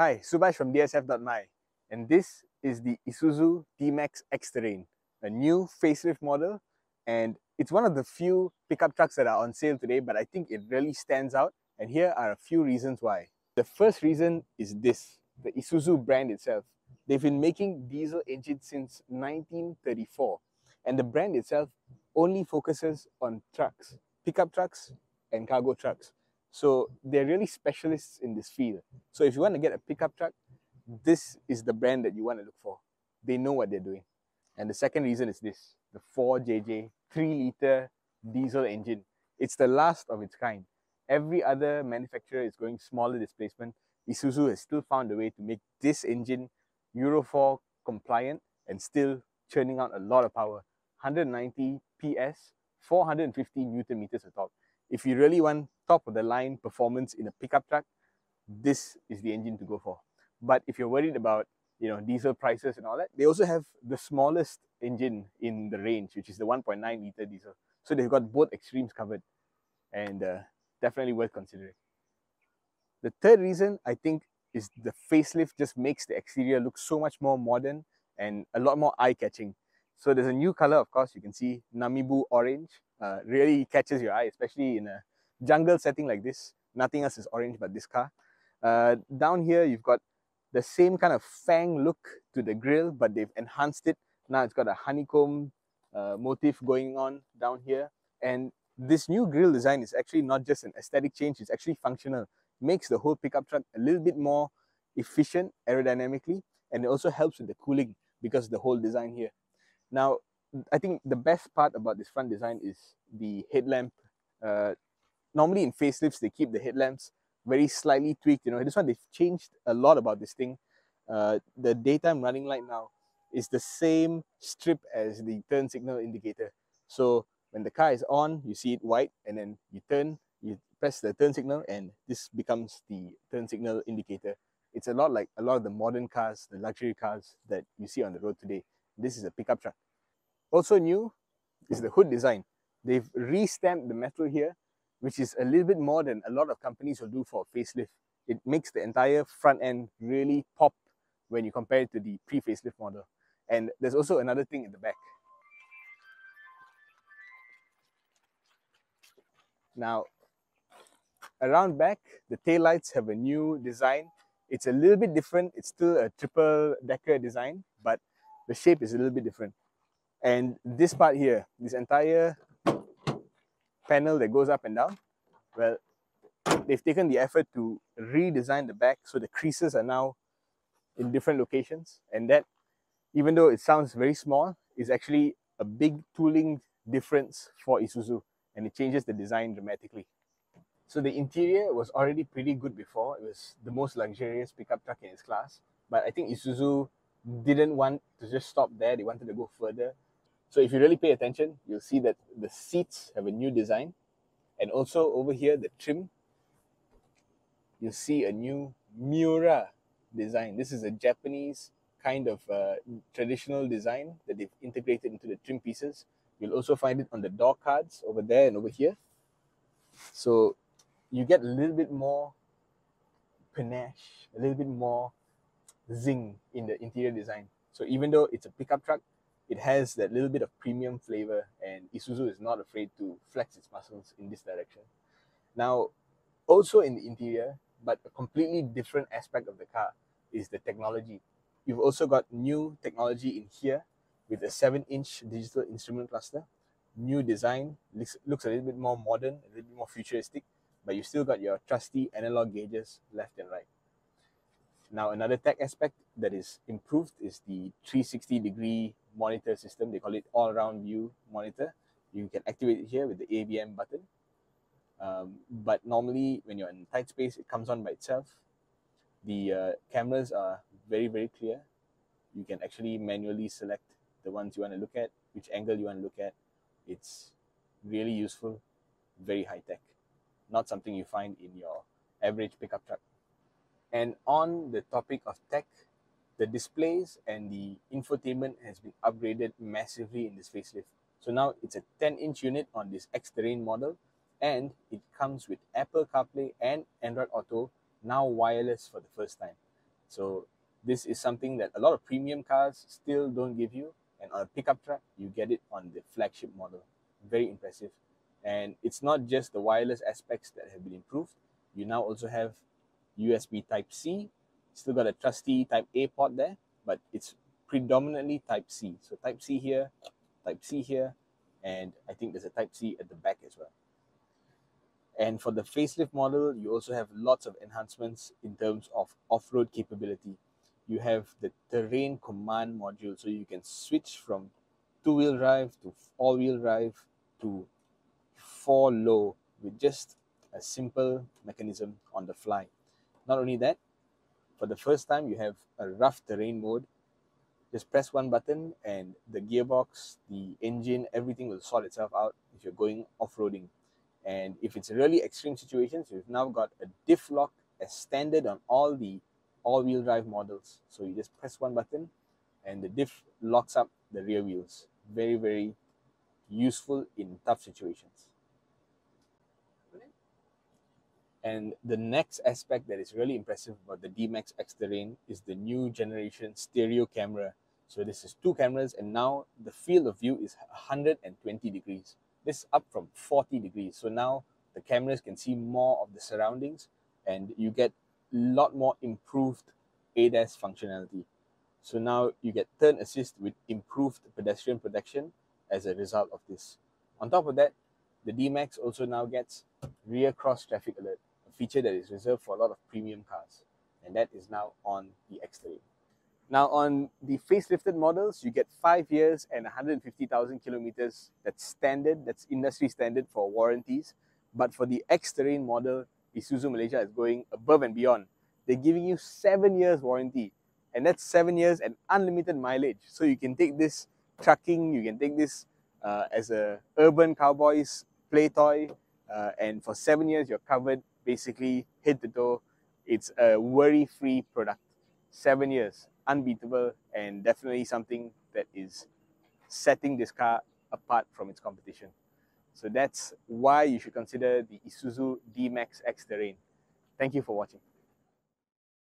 Hi, Subash from DSF.my and this is the Isuzu D-Max X-Terrain, a new facelift model and it's one of the few pickup trucks that are on sale today but I think it really stands out and here are a few reasons why. The first reason is this, the Isuzu brand itself. They've been making diesel engines since 1934 and the brand itself only focuses on trucks, pickup trucks and cargo trucks. So they're really specialists in this field. So if you want to get a pickup truck, this is the brand that you want to look for. They know what they're doing. And the second reason is this, the 4JJ 3-liter diesel engine. It's the last of its kind. Every other manufacturer is going smaller displacement. Isuzu has still found a way to make this engine Euro 4 compliant and still churning out a lot of power. 190 PS, 450 Newton meters of torque. If you really want top of the line performance in a pickup truck, this is the engine to go for. But if you're worried about you know diesel prices and all that, they also have the smallest engine in the range, which is the 1.9 liter diesel. So they've got both extremes covered, and uh, definitely worth considering. The third reason I think is the facelift just makes the exterior look so much more modern and a lot more eye-catching. So there's a new color, of course, you can see Namibu orange. Uh, really catches your eye, especially in a jungle setting like this. Nothing else is orange but this car. Uh, down here, you've got the same kind of fang look to the grill, but they've enhanced it. Now it's got a honeycomb uh, motif going on down here. And this new grill design is actually not just an aesthetic change, it's actually functional. Makes the whole pickup truck a little bit more efficient aerodynamically, and it also helps with the cooling because the whole design here. Now, I think the best part about this front design is the headlamp. Uh, normally in facelifts, they keep the headlamps very slightly tweaked. You know, this one they've changed a lot about this thing. Uh, the daytime running light now is the same strip as the turn signal indicator. So when the car is on, you see it white, and then you turn, you press the turn signal, and this becomes the turn signal indicator. It's a lot like a lot of the modern cars, the luxury cars that you see on the road today. This is a pickup truck. Also new is the hood design. They've re-stamped the metal here which is a little bit more than a lot of companies will do for a facelift. It makes the entire front end really pop when you compare it to the pre-facelift model. And there's also another thing in the back. Now, around back, the tail lights have a new design. It's a little bit different. It's still a triple decker design, but the shape is a little bit different. And this part here, this entire panel that goes up and down, well, they've taken the effort to redesign the back so the creases are now in different locations. And that, even though it sounds very small, is actually a big tooling difference for Isuzu and it changes the design dramatically. So the interior was already pretty good before. It was the most luxurious pickup truck in its class. But I think Isuzu didn't want to just stop there. They wanted to go further so if you really pay attention, you'll see that the seats have a new design. And also over here, the trim, you'll see a new Miura design. This is a Japanese kind of uh, traditional design that they've integrated into the trim pieces. You'll also find it on the door cards over there and over here. So you get a little bit more panache, a little bit more zing in the interior design. So even though it's a pickup truck, it has that little bit of premium flavor and Isuzu is not afraid to flex its muscles in this direction. Now, also in the interior, but a completely different aspect of the car is the technology. You've also got new technology in here with a 7-inch digital instrument cluster. New design, looks, looks a little bit more modern, a little bit more futuristic, but you still got your trusty analog gauges left and right. Now, another tech aspect that is improved is the 360 degree monitor system. They call it all around view monitor. You can activate it here with the AVM button. Um, but normally, when you're in tight space, it comes on by itself. The uh, cameras are very, very clear. You can actually manually select the ones you want to look at, which angle you want to look at. It's really useful, very high tech. Not something you find in your average pickup truck. And on the topic of tech, the displays and the infotainment has been upgraded massively in this facelift. So now it's a 10-inch unit on this X-Terrain model and it comes with Apple CarPlay and Android Auto, now wireless for the first time. So this is something that a lot of premium cars still don't give you. And on a pickup truck, you get it on the flagship model. Very impressive. And it's not just the wireless aspects that have been improved. You now also have USB Type-C. Still got a trusty Type A port there, but it's predominantly Type-C. So Type-C here, Type-C here, and I think there's a Type-C at the back as well. And for the facelift model, you also have lots of enhancements in terms of off-road capability. You have the terrain command module, so you can switch from two-wheel drive to all-wheel drive to four low with just a simple mechanism on the fly. Not only that, for the first time, you have a rough terrain mode. Just press one button and the gearbox, the engine, everything will sort itself out if you're going off-roading. And if it's really extreme situations, you've now got a diff lock as standard on all the all-wheel drive models. So you just press one button and the diff locks up the rear wheels. Very, very useful in tough situations. And the next aspect that is really impressive about the D-Max X Terrain is the new generation stereo camera. So this is two cameras and now the field of view is 120 degrees. This is up from 40 degrees. So now the cameras can see more of the surroundings and you get a lot more improved ADAS functionality. So now you get turn assist with improved pedestrian protection as a result of this. On top of that, the D-Max also now gets rear cross traffic alert feature that is reserved for a lot of premium cars. And that is now on the X-Terrain. Now on the facelifted models, you get five years and 150,000 kilometers. That's standard, that's industry standard for warranties. But for the X-Terrain model, Isuzu Malaysia is going above and beyond. They're giving you seven years warranty. And that's seven years and unlimited mileage. So you can take this trucking, you can take this uh, as a urban cowboy's play toy. Uh, and for seven years, you're covered basically hit the door. It's a worry-free product. Seven years, unbeatable, and definitely something that is setting this car apart from its competition. So that's why you should consider the Isuzu D-Max X Terrain. Thank you for watching.